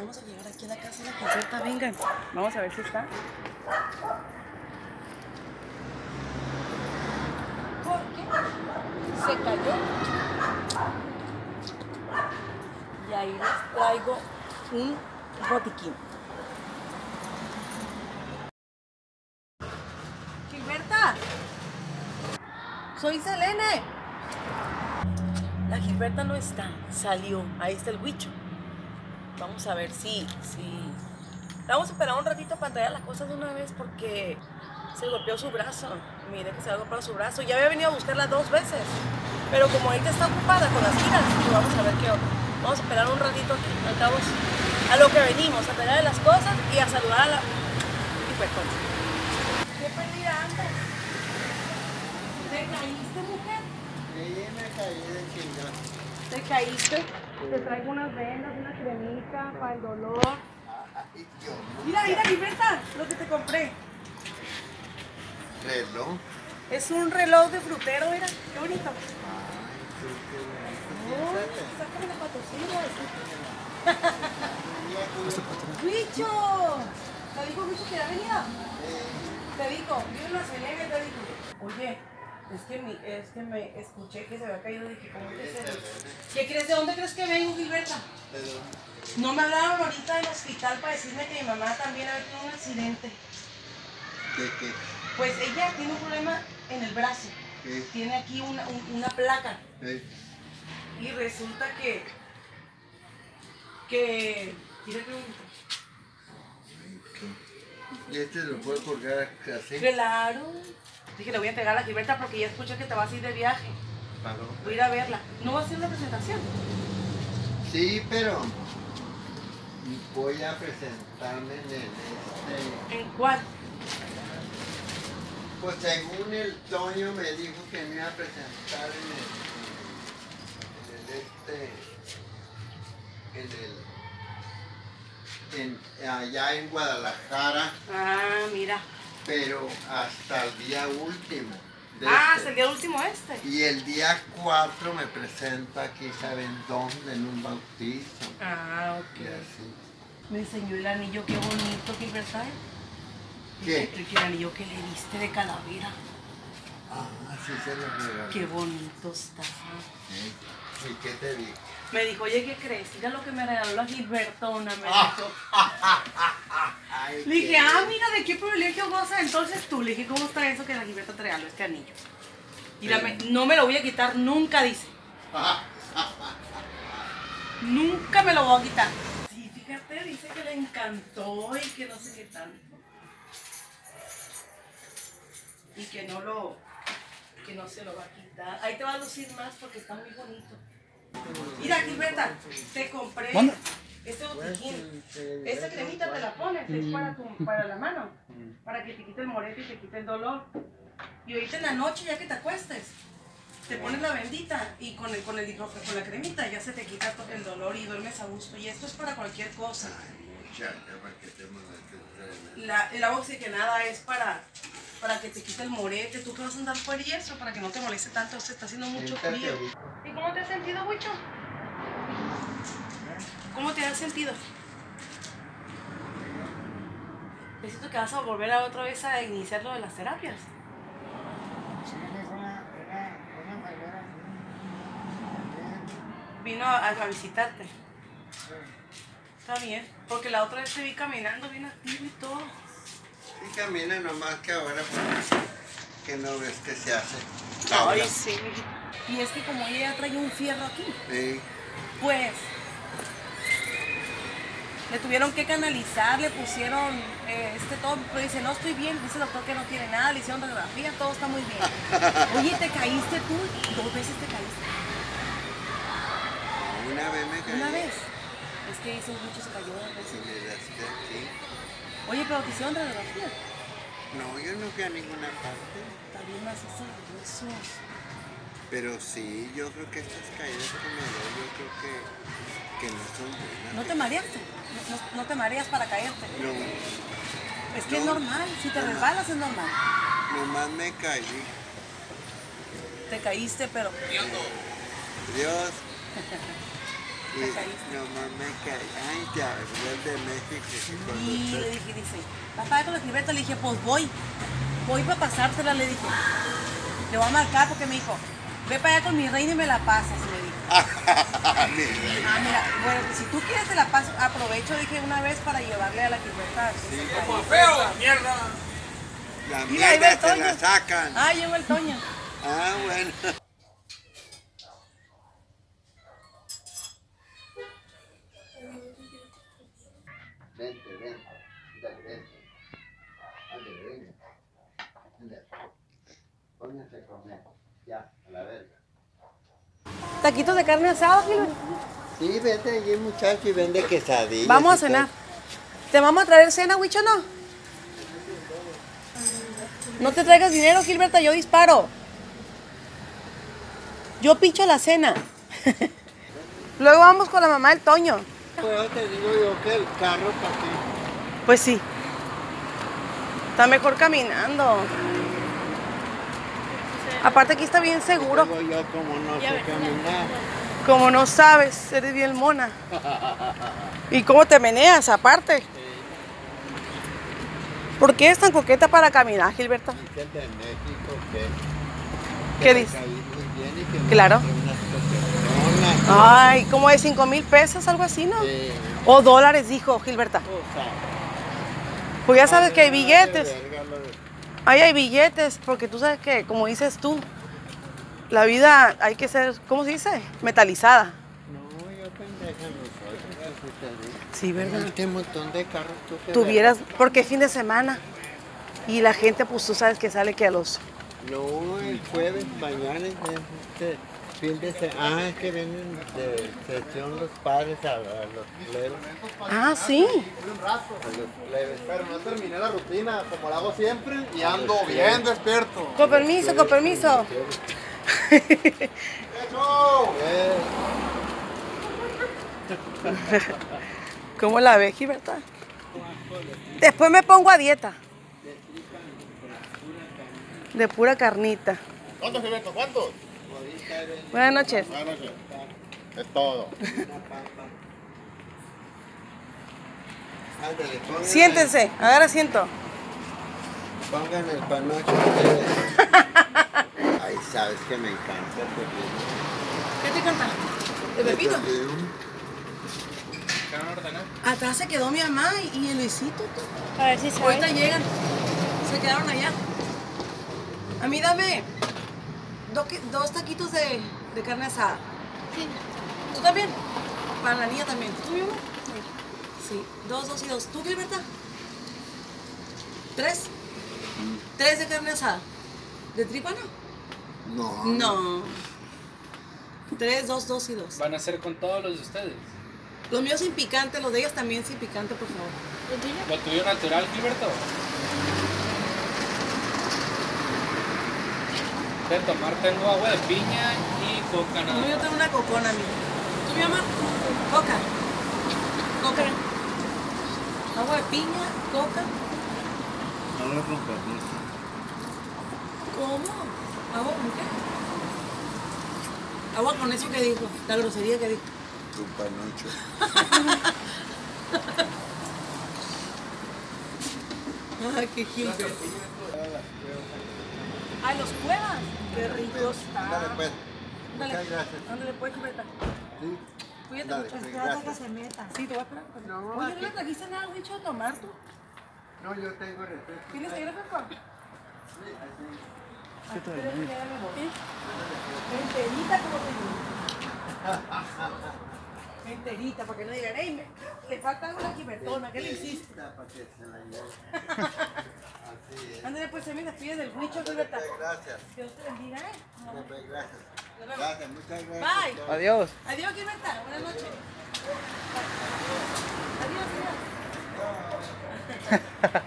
Vamos a llegar aquí a la casa de la Gilberta, vengan. Vamos a ver si está. Porque se cayó. Y ahí les traigo un botiquín. Gilberta. Soy Selene. La Gilberta no está, salió. Ahí está el huicho. Vamos a ver si, si. Vamos a esperar un ratito para traer las cosas de una vez porque se golpeó su brazo. Mire que se ha golpeado su brazo. Ya había venido a buscarla dos veces. Pero como ahorita está ocupada con las giras, pues vamos a ver qué onda. Vamos a esperar un ratito aquí, al cabo a lo que venimos, a traer las cosas y a saludar a la. Y pues, pues. ¿Qué perdida andas? ¿Te caíste, mujer? Sí, me caí de chingada. ¿Te caíste? Te traigo unas vendas, una cremita para el dolor. Mira, mira, Gilberta, lo que te compré. Reloj. Es un reloj de frutero, mira, qué bonito. Ay, sí, qué bonito. sácame la patrocina. ¡Bicho! ¿Te dijo Bicho que ya venía? Te dijo, vino la Selene, te dijo. Oye, es que, mi, es que me escuché que se había caído y dije, ¿cómo que se ¿Qué crees? ¿De dónde crees que vengo, Gilberta? No me hablaron ahorita del hospital para decirme que mi mamá también había tenido un accidente. ¿Qué, qué? Pues ella tiene un problema en el brazo. ¿Qué? Tiene aquí una, un- una placa. ¿Qué? Y resulta que. que. ¿Y este lo puedo colgar así? Claro. Dije, le voy a entregar a la Gilberta porque ya escuché que te vas a ir de viaje. Paró. Voy a ir a verla. ¿No va a ser una presentación? Sí, pero voy a presentarme en el este. ¿En cuál? Pues según el Toño me dijo que me iba a presentar en el, en el este. En el. En, allá en Guadalajara, Ah, mira. Pero hasta el día último. Ah, este. hasta el día último este. Y el día 4 me presento aquí, ¿saben dónde? En un bautizo. Ah, Y ok. así. Me enseñó el anillo, qué bonito, Gilberta. ¿eh? ¿Qué? El, el anillo que le diste de calavera. Ah, sí se lo regalé. Qué bonito está. Sí. ¿Y qué te dije? Me dijo, oye, ¿qué crees? Mira lo que me regaló la Gilbertona, me Ah. dijo. Ay, Le dije, ah, mira, ¿de qué privilegio goza entonces tú? Le dije, ¿cómo está eso que la Gilberta te regaló este anillo? Y la me- no me lo voy a quitar nunca, dice. Nunca me lo voy a quitar. Sí, fíjate, dice que le encantó y que no sé qué tanto. Y que no lo, que no se lo va a quitar. Ahí te va a lucir más porque está muy bonito. Mira, Gilberta, te compré ¿Dónde? este botiquín. Esta cremita te la pones, es para, tu, para la mano, para que te quite el morete y te quite el dolor. Y ahorita en la noche, ya que te acuestes, te pones la bendita y con el, con el hidrógeno, con la cremita ya se te quita el dolor y duermes a gusto. Y esto es para cualquier cosa. La, el agua oxigenada es para, para que te quite el morete. Tú que vas a andar por eso, para que no te moleste tanto, se está haciendo mucho frío. Ahí. ¿Y cómo te has sentido, Huicho? ¿Cómo te has sentido? Necesito que vas a volver a otra vez a iniciar lo de las terapias. Vino a, a visitarte. Está bien, porque la otra vez te vi caminando bien activo y todo. Sí, camina nomás que ahora pues, que no ves que se hace. Ay, sí. Y es que como ella ya trae un fierro aquí, Sí. pues le tuvieron que canalizar, le pusieron eh, este todo, pero dice, no estoy bien, dice el doctor que no tiene nada, le hicieron radiografía, todo está muy bien. Oye, ¿te caíste tú? Dos veces te caíste. Una vez me caí. Una vez. Es que hizo mucho, se cayó dos veces. aquí. Oye, pero te hicieron radiografía. No, yo no fui a ninguna parte. También más esos huesos. Pero sí, yo creo que estas caídas que me doy, yo creo que, que no son buenas. ¿No te mareaste? No, no- no te mareas para caerte. No, Es que es No. normal, si te resbalas es normal. nomás me caí. Te caíste, pero Dios. Y te caíste. nomás me caí. Ay, te hablé de México. cuando Y le usted- dije, dice, papá con la Gilberto, le dije, pues voy, voy para pasártela, le dije. Le voy a marcar porque me dijo, ve para allá con mi reina y me la pasas, me dijo. Ah, mira, bueno, si tú quieres te la paso, aprovecho, dije, una vez para llevarle a la Gilberta. ¡Como feo la mierda! La mierda se la sacan. Ah, llegó el Toño. Ah, bueno. Vente, vente. Dale, vente. Ándale, venga. Ándale. Pónganse a comer. Ya, a la verga. Taquitos de carne asada, Gilberto. Sí, vete allí, muchacho, y vende quesadillas. Vamos a cenar. ¿Te vamos a traer cena, Huicho, no? No te traigas dinero, Gilberta, yo disparo. Yo picho la cena. Luego vamos con la mamá del Toño. Pues te digo yo que el carro para ti. Pues sí. Está mejor caminando. Aparte aquí está bien seguro. Yo como no sé caminar. Como no sabes, eres bien mona. ¿Y cómo te meneas aparte? ¿Por qué es tan coqueta para caminar, Gilberta? Dice el de México que... ¿Qué dice? Claro. compré unas coquetonas. Ay, como de 5 mil pesos, algo así, ¿no? Sí, O dólares, dijo Gilberta. Pues ya sabes que hay billetes. Ahí hay billetes, porque tú sabes que, como dices tú, la vida hay que ser, ¿cómo se dice? Metalizada. No, yo pendeja nosotros. Sí, ¿verdad? Este montón de carros tú Tuvieras, porque es fin de semana. Y la gente, pues tú sabes que sale que a los... No, el jueves, mañana es este fin de semana. Ah, es que vienen de sesión los padres a, a los plebes. Ah, sí. A los plebes. Pero no terminé la rutina como la hago siempre y ando bien despierto. Con permiso, con permiso. ¡Eso! ¿Cómo la ves, Gilberta? Después me pongo a dieta. De pura carnita. ¿Cuántos, Gilberto? ¿Cuántos? Buenas noches. Buenas noches. Es todo. Siéntense, agarra asiento. el- Pongan el panoche ustedes. Ay, sabes que me encanta el pepino. ¿Qué te canta? ¿De El Pepito? pepino. Atrás se quedó mi mamá y, el Luisito. A ver si se Ahorita llegan. Se quedaron allá. A mí dame dos, dos taquitos de, de carne asada. ¿Tú también? Para la niña también. ¿Tú, mi amor? Sí. Dos, dos y dos. ¿Tú, Gilberta? ¿Tres? ¿Tres de carne asada? ¿De tripa no? No. No. Tres, dos, dos y dos. Van a ser con todos los de ustedes. Los míos sin picante, los de ellas también sin picante, por favor. Lo tuyo natural, Gilberto. De tomar tengo agua de piña y coca nada No, yo tengo una cocona, amigo. ¿Tú, mi amor? Coca. Coca. Agua de piña, coca. Con permiso. ¿Cómo? ¿Agua con qué? Agua con eso que dijo, la grosería que dijo. Tu panocho. Ay, qué gil. Ay, los cuevas. Qué rico está. Dale, pues. Dale. Muchas gracias. Ándale, pues, Gilberta. Sí. Cuídate mucho. pues, Espérate que se meta. Sí, te voy a esperar. No, Oye, ¿no le trajiste nada, dicho, de tomar tú? No, yo tengo refresco. ¿Tienes ahí como te digo. Enterita, para que no digan, ey, me- le falta algo a la quibertona, ¿qué le hiciste? Para que se la lleve. Así es. Ándale, pues se me despide del huicho, Gilberta. Muchas gracias. Dios te bendiga, ¿eh? Pues, Gracias. Gracias, muchas gracias. Bye. Adiós. Adiós, Gilberta. Buenas noches. Adiós, adiós.